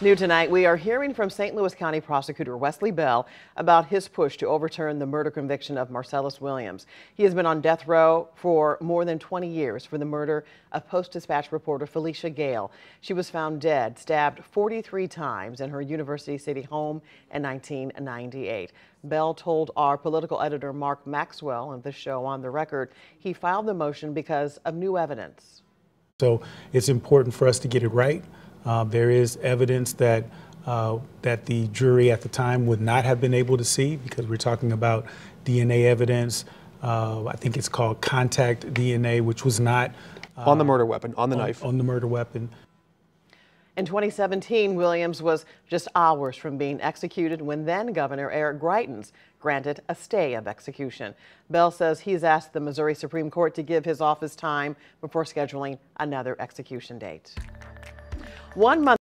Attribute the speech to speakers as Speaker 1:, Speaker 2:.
Speaker 1: New tonight, we are hearing from St. Louis County Prosecutor Wesley Bell about his push to overturn the murder conviction of Marcellus Williams. He has been on death row for more than 20 years for the murder of Post-Dispatch reporter Felicia Gayle. She was found dead, stabbed 43 times in her University City home in 1998. Bell told our political editor Mark Maxwell of the show on the record he filed the motion because of new evidence.
Speaker 2: So it's important for us to get it right. Uh, there is evidence that uh, that the jury at the time would not have been able to see because we're talking about DNA evidence. Uh, I think it's called contact DNA, which was not
Speaker 3: on the murder weapon, on the
Speaker 2: on,
Speaker 3: knife.
Speaker 2: on the murder weapon.
Speaker 1: In 2017, Williams was just hours from being executed when then Governor Eric Greitens granted a stay of execution. Bell says he's asked the Missouri Supreme Court to give his office time before scheduling another execution date. One month